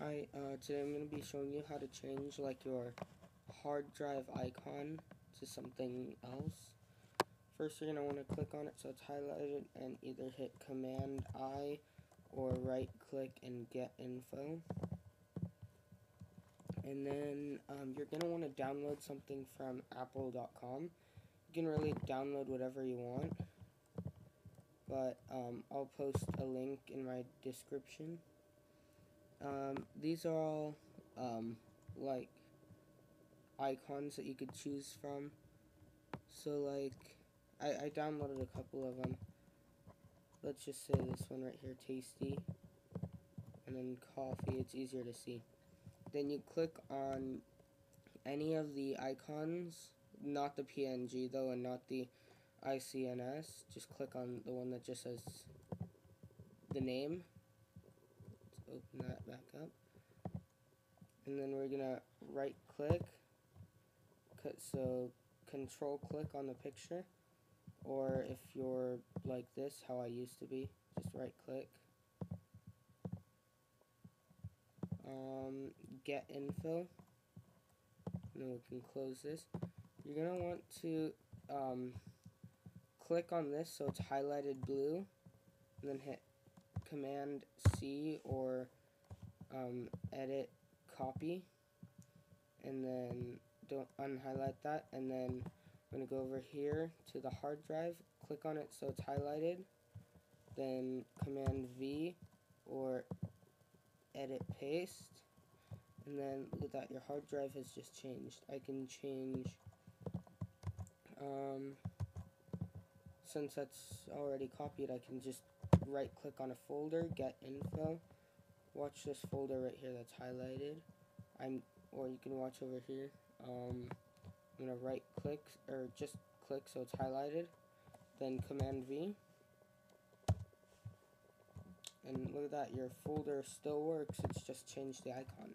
Hi, uh, today I'm going to be showing you how to change like your hard drive icon to something else. First you're going to want to click on it so it's highlighted and either hit Command I or right click and get info. And then um, you're going to want to download something from apple.com. You can really download whatever you want, but um, I'll post a link in my description. Um, these are all, um, like, icons that you could choose from. So, like, I, I downloaded a couple of them. Let's just say this one right here, Tasty. And then Coffee, it's easier to see. Then you click on any of the icons, not the PNG though, and not the ICNS. Just click on the one that just says the name open that back up. And then we're gonna right click, so control click on the picture. Or if you're like this, how I used to be, just right click. Um, get info. And then we can close this. You're gonna want to um, click on this so it's highlighted blue, and then hit Command C or um, edit copy. And then don't unhighlight that. And then I'm going to go over here to the hard drive click on it so it's highlighted. Then command V or edit paste. And then look at that your hard drive has just changed. I can change um, since that's already copied I can just right click on a folder, get info, watch this folder right here that's highlighted. I'm or you can watch over here. Um, I'm gonna right click or just click so it's highlighted, then Command V. And look at that, your folder still works, it's just changed the icon.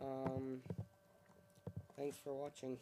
Um, thanks for watching.